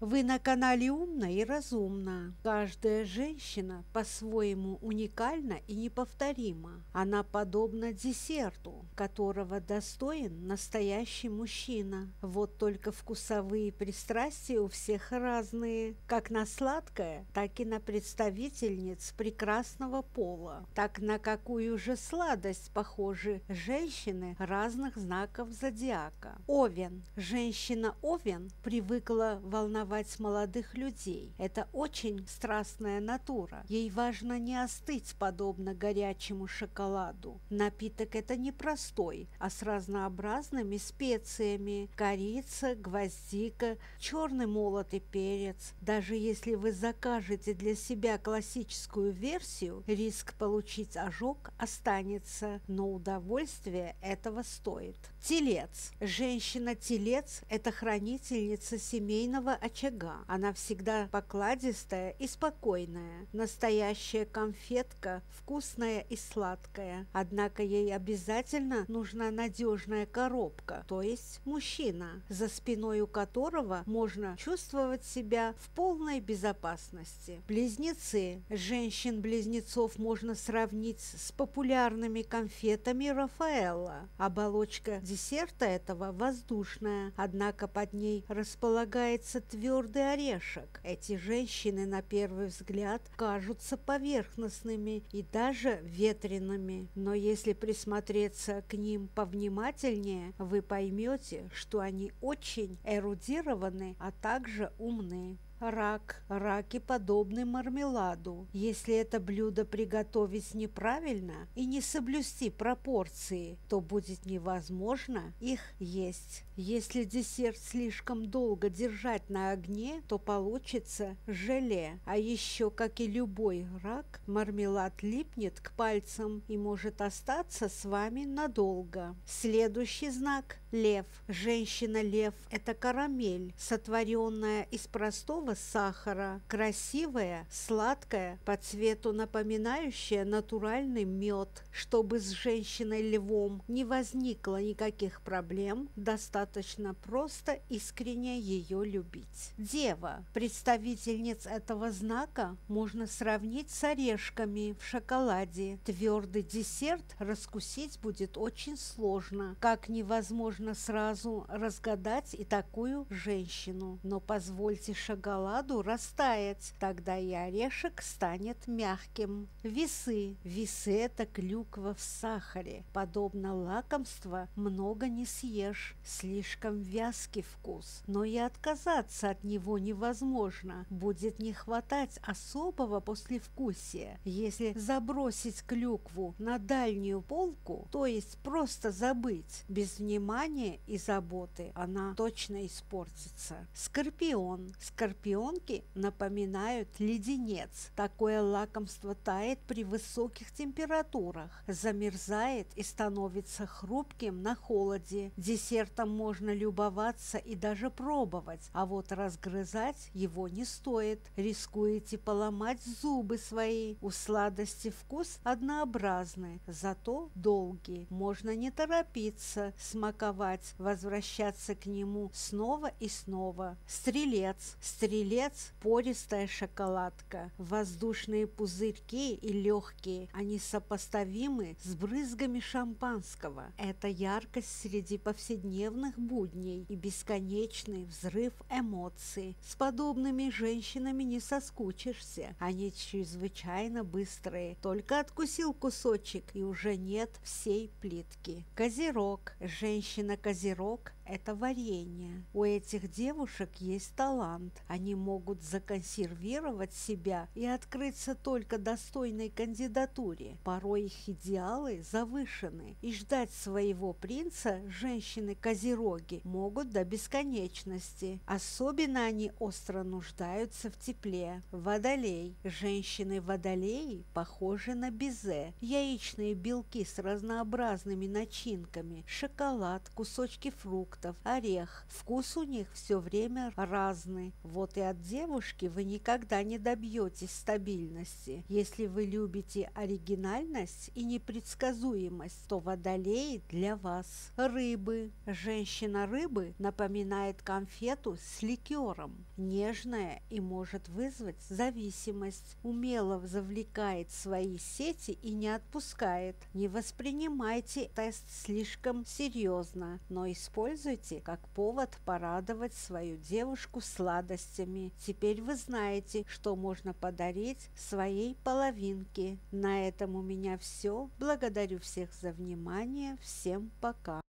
Вы на канале «Умно и разумно». Каждая женщина по-своему уникальна и неповторима. Она подобна десерту, которого достоин настоящий мужчина. Вот только вкусовые пристрастия у всех разные, как на сладкое, так и на представительниц прекрасного пола. Так на какую же сладость похожи женщины разных знаков зодиака. Овен. Женщина Овен привыкла волноваться волновать молодых людей. Это очень страстная натура. Ей важно не остыть, подобно горячему шоколаду. Напиток это не простой, а с разнообразными специями. Корица, гвоздика, черный молотый перец. Даже если вы закажете для себя классическую версию, риск получить ожог останется, но удовольствие этого стоит. Телец. Женщина-телец – это хранительница семейного очага очага. Она всегда покладистая и спокойная. Настоящая конфетка, вкусная и сладкая. Однако ей обязательно нужна надежная коробка, то есть мужчина, за спиной у которого можно чувствовать себя в полной безопасности. Близнецы. Женщин-близнецов можно сравнить с популярными конфетами Рафаэлла. Оболочка десерта этого воздушная, однако под ней располагается твердый твердый орешек. Эти женщины на первый взгляд кажутся поверхностными и даже ветреными, но если присмотреться к ним повнимательнее, вы поймете, что они очень эрудированы, а также умны. Рак. Раки подобны мармеладу. Если это блюдо приготовить неправильно и не соблюсти пропорции, то будет невозможно их есть. Если десерт слишком долго держать на огне, то получится желе. А еще, как и любой рак, мармелад липнет к пальцам и может остаться с вами надолго. Следующий знак – лев. Женщина-лев – это карамель, сотворенная из простого сахара, красивая, сладкая, по цвету напоминающая натуральный мед. Чтобы с женщиной-львом не возникло никаких проблем, достаточно просто искренне ее любить. Дева, представительниц этого знака, можно сравнить с орешками в шоколаде. Твердый десерт раскусить будет очень сложно, как невозможно сразу разгадать и такую женщину. Но позвольте шоколаду растаять, тогда и орешек станет мягким. Весы. Весы – это клюква в сахаре. Подобно лакомства много не съешь, слишком вязкий вкус, но и отказаться от него невозможно. Будет не хватать особого послевкусия. Если забросить клюкву на дальнюю полку, то есть просто забыть, без внимания и заботы она точно испортится. Скорпион. Скорпионки напоминают леденец. Такое лакомство тает при высоких температурах, замерзает и становится хрупким на холоде. Десертом можно любоваться и даже пробовать, а вот разгрызать его не стоит. Рискуете поломать зубы свои. У сладости вкус однообразный, зато долгий. Можно не торопиться, смаковать, возвращаться к нему снова и снова. Стрелец. Стрелец – пористая шоколадка. Воздушные пузырьки и легкие. Они сопоставимы с брызгами шампанского. Это яркость среди повседневных будней и бесконечный взрыв эмоций. С подобными женщинами не соскучишься. Они чрезвычайно быстрые. Только откусил кусочек, и уже нет всей плитки. Козерог. Женщина-козерог это варенье. У этих девушек есть талант. Они могут законсервировать себя и открыться только достойной кандидатуре. Порой их идеалы завышены, и ждать своего принца женщины-козероги могут до бесконечности. Особенно они остро нуждаются в тепле. Водолей. Женщины-водолеи похожи на безе. Яичные белки с разнообразными начинками, шоколад, кусочки фруктов, фруктов, орех. Вкус у них все время разный. Вот и от девушки вы никогда не добьетесь стабильности. Если вы любите оригинальность и непредсказуемость, то водолей для вас. Рыбы. Женщина рыбы напоминает конфету с ликером. Нежная и может вызвать зависимость. Умело завлекает свои сети и не отпускает. Не воспринимайте тест слишком серьезно, но используйте как повод порадовать свою девушку сладостями. Теперь вы знаете, что можно подарить своей половинке. На этом у меня все. Благодарю всех за внимание. Всем пока.